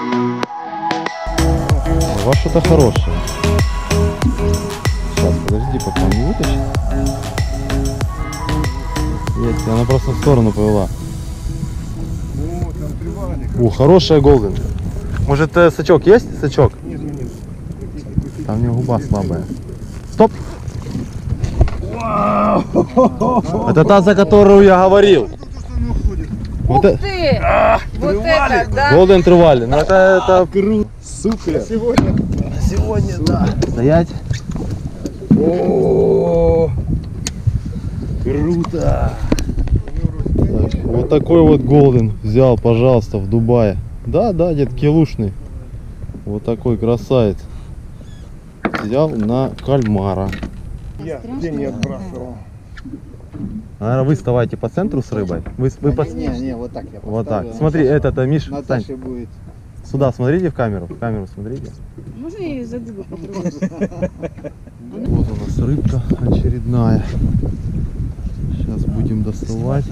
Ну, у вас что-то хорошее. Сейчас, подожди, пока не вытащит. Есть, она просто в сторону повела. О, хорошая голден. Может, э, сачок есть? Сачок? Там у него губа слабая. Стоп! Это та, за которую я говорил. Уходит. Вот Ух э- ты! Вот это, да? Голден тревали. Ну это, это Круто. Супер. Сегодня. сегодня, да. Стоять. О, круто. Так, вот такой вот голден взял, пожалуйста, в Дубае. Да, да, дед Килушный. Вот такой красавец. Взял на кальмара. Я где не отбрасывал. Наверное, вы вставайте по центру с рыбой. Вы, вы по- Не, не, вот так я Вот так. Смотри, Наташа- этот, а, Миш, Сань, Наташе будет. сюда смотрите в камеру. В камеру смотрите. Можно я ее за губы потрогаю? Вот у нас рыбка очередная. Сейчас будем доставать.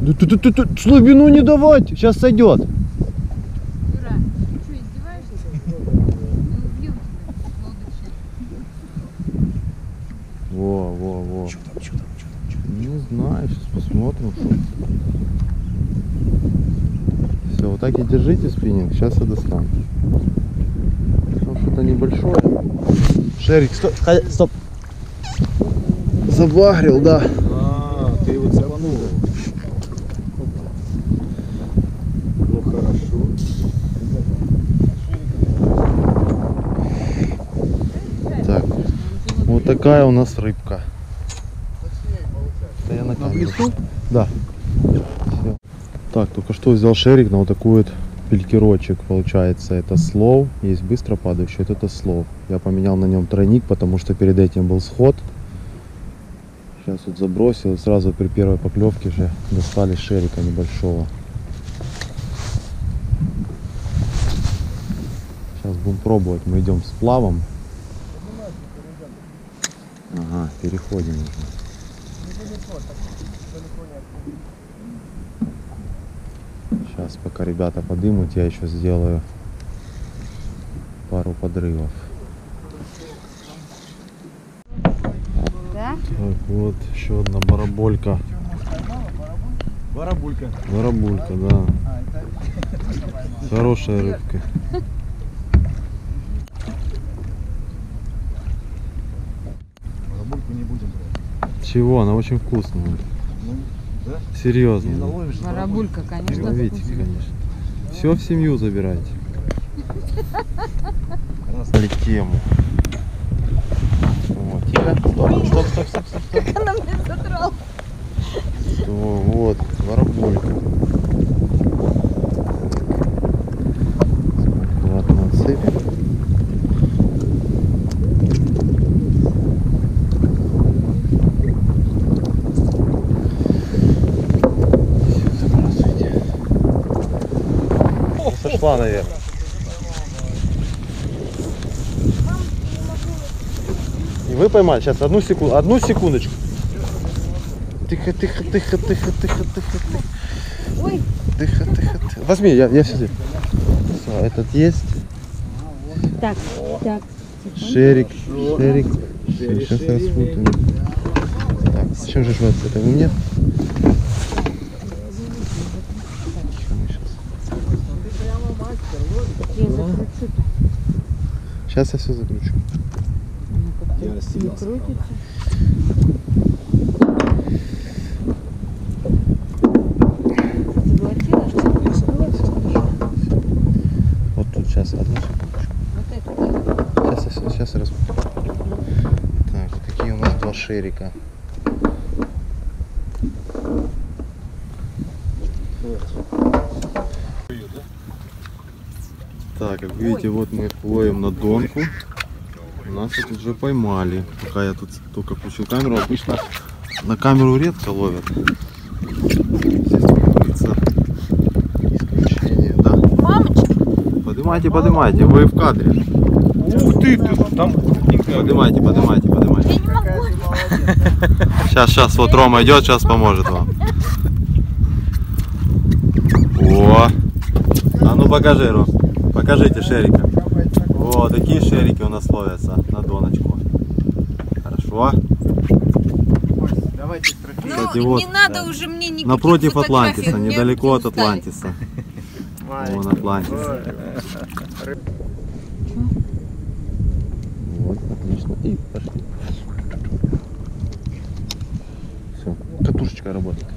Да ты, ты, ты, ты, слабину не давать, сейчас сойдет. Юра, ты что, издеваешься? Лодочи. Во, во, во. Что там, что там? Не знаю, сейчас посмотрим. Все, вот так и держите спиннинг, сейчас я достану. Там что-то небольшое. Шерик, стоп, стоп. Забагрил, да. А, ты его цепанул. Ну хорошо. Так, вот такая у нас рыбка. На камеру. Да. Всё. Так, только что взял шерик на вот такой вот пелькерочек. Получается, это слов. Есть быстро падающий, вот это слов. Я поменял на нем тройник, потому что перед этим был сход. Сейчас вот забросил, сразу при первой поклевке же достали шерика небольшого. Сейчас будем пробовать. Мы идем с плавом. Ага, переходим уже. Сейчас, пока ребята подымут, я еще сделаю пару подрывов. Да? Так, вот еще одна бараболька. Барабулька. Барабулька, да. Хорошая рыбка. Барабульку не будем брать. Чего? Она очень вкусная. Серьезно. Не наловишь. Конечно, Ловите, вкусная. конечно. Все в семью забирайте. Раз. Дали тему. Вот, тихо. Стоп, стоп, стоп, стоп, стоп. стоп. Она мне задрала. Вот, воробулька. Отцепим. Всё, Наверх. И вы поймали. Сейчас, одну секунду, одну секундочку. Тихо, тихо, тихо, тихо, тихо, тихо, тихо. Ой, Тихо, тихо, тихо. Возьми, я, я все здесь. Все, этот есть. так, так. Шерик, шерик. Сейчас распутаем. Так, зачем же вот это у меня? Я закручу-то. Сейчас я все закручу. Я растерялся. Вот тут сейчас одну секундочку. Вот это, да? Сейчас я, сейчас я распутаю. Так, вот такие у нас два шерика. Так, как видите, вот мы ловим на донку. Нас тут уже поймали. Пока я тут только включил камеру, обычно на камеру редко ловят. Здесь, как говорится, исключение, да. Мамочка! Поднимайте, поднимайте, вы в кадре. Ух ты, ты там Поднимайте, поднимайте, поднимайте. Я не могу. Сейчас, сейчас, вот Рома идет, сейчас поможет вам. О! А ну покажи, Ром. Покажите шерика. О, такие шерики у нас ловятся на доночку. Хорошо. Давайте. Ну, Кстати, вот, не надо да. уже мне никаких Напротив Атлантиса, недалеко от. Атлантиса. Вон Атлантис. Вот, отлично. И пошли. Все, катушечка работает.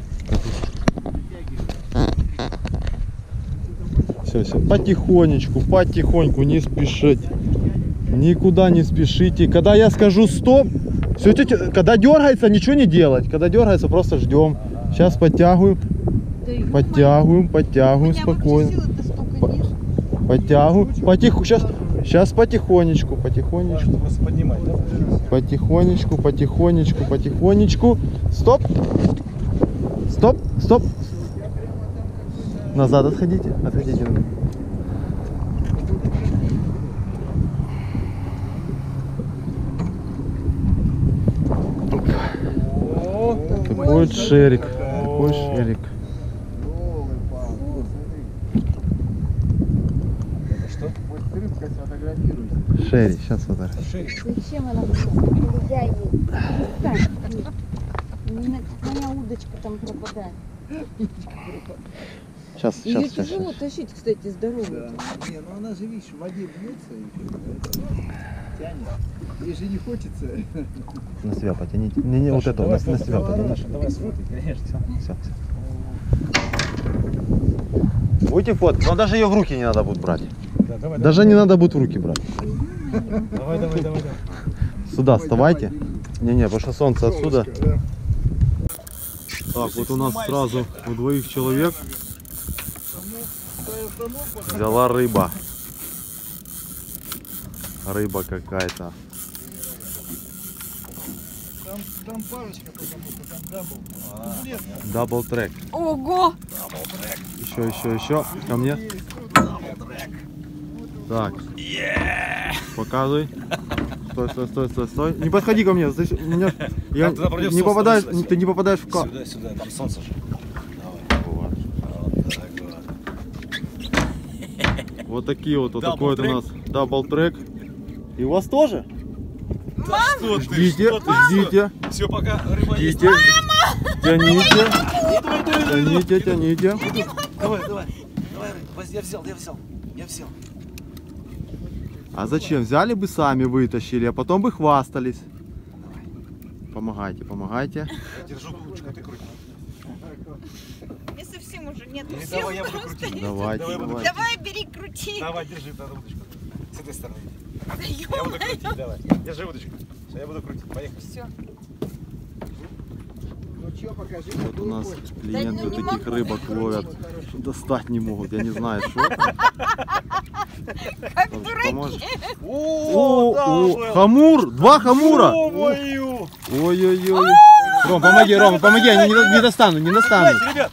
Все, все. Потихонечку, потихоньку, не спешить. Никуда не спешите. Когда я скажу стоп, все, тетя, когда дергается, ничего не делать. Когда дергается, просто ждем. Сейчас подтягиваем, подтягиваем, подтягиваем спокойно. вообще силы-то столько По- нет. Потягиваю. Потиху. Сейчас, сейчас потихонечку, потихонечку. Потихонечку, потихонечку, потихонечку. Стоп. Стоп, стоп. Назад отходите. Отходите. Такой вот шерик. Такой шерик. Шерик. Сейчас. Шерик. Зачем она? Нельзя ей. Меня, удочка там пропадает. Сейчас, Ее сейчас, сейчас. тяжело тащить, кстати, здоровую. Да. Не, ну она же, видишь, в воде бьется и тянет. Ей же не хочется. На себя потяните. Не, не, вот это, на, на себя потяните. Давай сфоткай, конечно. Все, все. Будете фоткать, но даже ее в руки не надо будет брать. Да, давай, Даже не надо будет в руки брать. давай, давай, давай, давай. Сюда вставайте. Не-не, потому что солнце отсюда. Так, вот у нас сразу у двоих человек взяла рыба. Рыба какая-то. Там, там парочка, потому что там double. Double strike. Ого! Еще, еще, еще. Ко мне. Так. Показывай. Стой, стой, стой, стой, стой. Не подходи ко мне. меня- Я пройдёт не попадаешь, сюда, ты не попадаешь в кадр. Сюда, сюда, там солнце же. Вот. Вот так вот. Такие вот, вот такой вот у нас double strike. И у вас тоже? Что ты? Ждите, что ты? ждите, Все, пока рыба есть. ждите. Тяните, тяните, тяните. Давай, давай. Давай, я взял, я взял. Я взял. А зачем? Взяли бы сами, вытащили, а потом бы хвастались. Помогайте, помогайте. Я держу ручку, ты крути. Нет Или сил давай я буду крутить. Давай буду давайте. Давай, бери, крути. Давай, держи эту удочку. С этой стороны. Да Я буду крутить, давай. Держи удочку. Всё, я буду крутить. Поехали. Всё. Ну покажи. Вот у нас клиенты ну не таких рыбок ловят. Достать не могут, я не знаю, что. Как дураки. О, О, о, хамур! Два хамура! Ой-ой-ой. Ром, помоги, Рома, помоги, они не, не достанут, не достанут. ребят!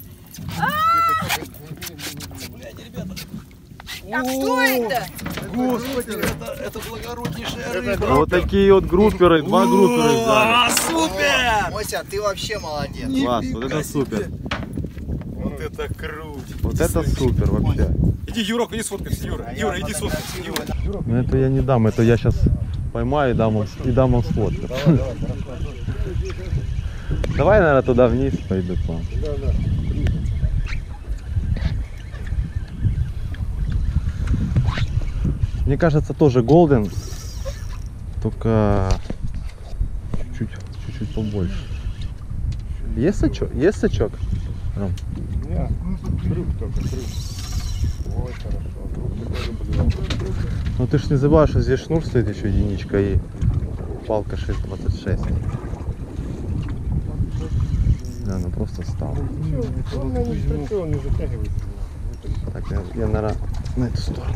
А что это? Господи, это, это благороднейшая рыба. Вот такие вот групперы, два группера. А, супер! Мося, ты вообще молодец. Класс, вот это супер. Вот это круть. Вот это супер вообще. Иди, Юрок, иди сфоткайся, Юра. Юра, иди сфоткайся. Юра. Ну это я не дам, это я сейчас поймаю и дам вам, и дам вам сфоткать. Давай, наверное, туда вниз пойду к вам. Мне кажется, тоже голден, только чуть-чуть, чуть-чуть побольше. Есть сачок? Есть сачок? Ром? Нет, крюк только, крюк. Ой, хорошо. Ну ты ж не забывай, что здесь шнур стоит еще единичка и палка 626. Да, ну просто стал. Так, я, я наверное, на эту сторону.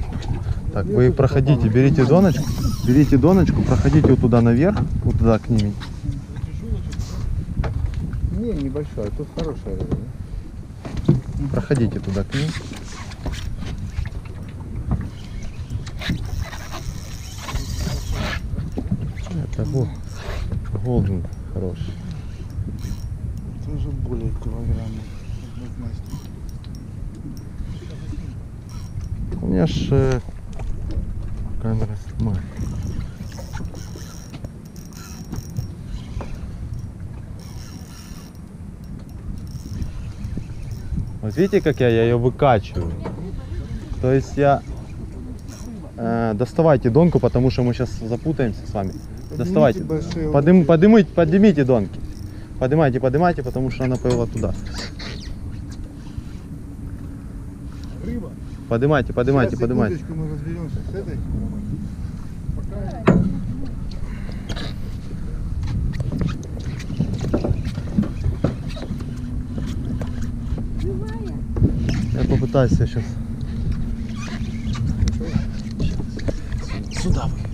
Так, вы проходите, берите доночку, берите доночку, проходите вот туда наверх, вот туда к ними. Не, небольшой, тут хорошая рыба. Проходите туда к ним. Это гол- голден хороший. Тоже более килограмма. У меня ж э, камера снимает. Вот видите, как я, я ее выкачиваю. То есть я... э, доставайте донку, потому что мы сейчас запутаемся с вами. Доставайте. большие Подым, подымите, поднимите донки. Поднимайте, поднимайте, потому что она повела туда. Рыба. Поднимайте, поднимайте, поднимайте. мы разберемся с этой. Я попытаюсь сейчас. Сюда вы.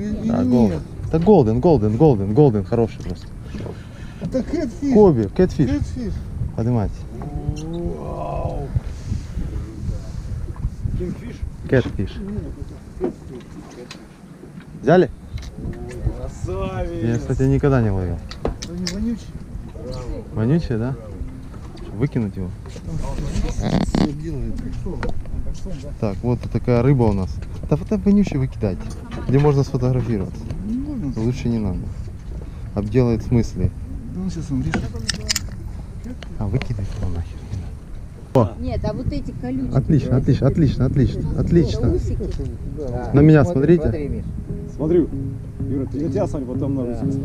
Или- Да, или golden. нет? Да golden, golden, golden, golden, хороший просто. Это catfish. Коби, catfish. Catfish. Поднимайте. Вау. Kingfish? Catfish. Взяли? Красавец. Я, кстати, никогда не ловил. Это не вонючий? Вонючий, да? Выкинуть его? Так, вот такая рыба у нас. Да вот так вонючий выкидайте. Где можно сфотографироваться. Можно. Лучше не надо. Обделает смысле. Да он сейчас он решит. А выкидайте его нахер. Нет, а вот эти колючки. Отлично, отлично, отлично, отлично, отлично. Усики. На меня смотрите. Смотрю. Юра, ты тебя смотри, потом на Руси.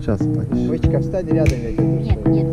Сейчас, Патич. Вычка, встань рядом, я тебя Нет, держу.